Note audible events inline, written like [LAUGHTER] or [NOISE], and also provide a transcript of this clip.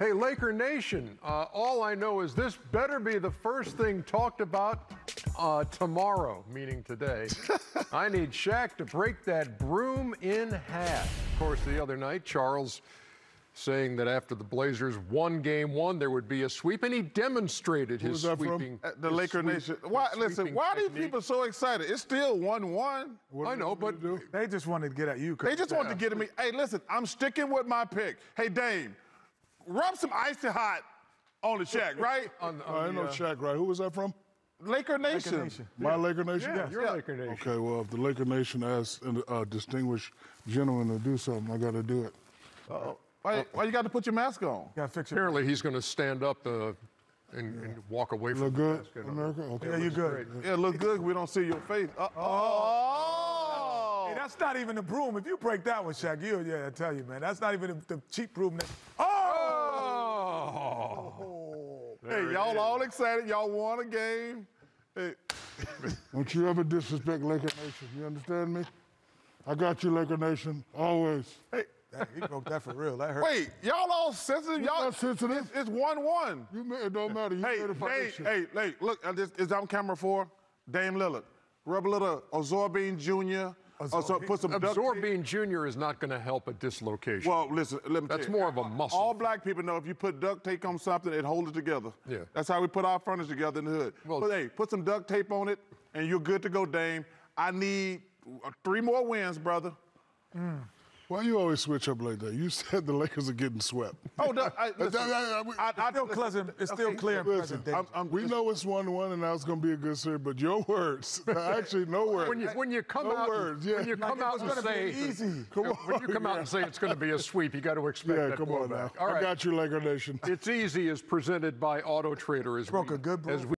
Hey, Laker Nation, uh, all I know is this better be the first thing talked about uh, tomorrow, meaning today. [LAUGHS] I need Shaq to break that broom in half. Of course, the other night, Charles saying that after the Blazers won game one, there would be a sweep, and he demonstrated his was from? sweeping. Uh, the his Laker sweep- Nation. Why? Listen, why are these people so excited? It's still one-one. I know, but me to do? They just wanted to get at you. They just wanted to get at me. Hey, listen, I'm sticking with my pick. Hey, Dame, rub some icy hot on the check, right? On- I on ain't the, no uh, Shaq, right? Who was that from? Laker Nation. Nation. My Laker Nation? Yeah, you're Yeah. Laker Nation. Okay, well, if the Laker Nation asks a distinguished gentleman to do something, I got to do it. Uh-oh. Why, why you got to put your mask on? You Got to fix it. Apparently, he's going to stand up uh, and, and walk away from Look the good, basket. America? Okay. Yeah, you good. Yeah, look good. We don't see your face. Uh, oh. Hey, that's not even the broom. If you break that one, Shaq, you yeah, I tell you, man, that's not even the, the cheap broom. That, Oh! Hey, y'all all excited. Y'all won a game. Hey, [LAUGHS] Don't you ever disrespect Laker Nation. You understand me? I got you, Laker Nation, always. hey, Dang, he broke that for real. That hurt. wait, y'all all sensitive? Y'all not sensitive. It's, it's one-one. You ma- it don't matter. You Hey, made a Dame, hey, hey, look, uh, this is on camera for Dame Lillard. Rub a little Bean Jr. Also, put some duct tape. Absorbine Jr. is not going to help a dislocation. Well, listen, let me That's tell you. more of a muscle All black people know if you put duct tape on something, it holds it together. Yeah. That's how we put our furniture together in the hood. Well- but hey, put some duct tape on it, and you're good to go, Dame. I need three more wins, brother. Hmm. Why you always switch up like that? You [LAUGHS] said the Lakers are getting swept. Oh, no, I, [LAUGHS] That- listen, that- that- we- I, I, Still listen, pleasant. It's still okay, clear and Listen, present. I'm, I'm we know it's one-one, and now it's going to be a good series. But your words, [LAUGHS] actually, no words. when you when you come no out words, when you come it out was and gonna be say easy. Come when you on, come out and say it's going to be a sweep, you got to expect yeah, that come on now. blowback. All I got you, Laker Nation. it's easy is presented by Auto Trader as Broke we, a good as we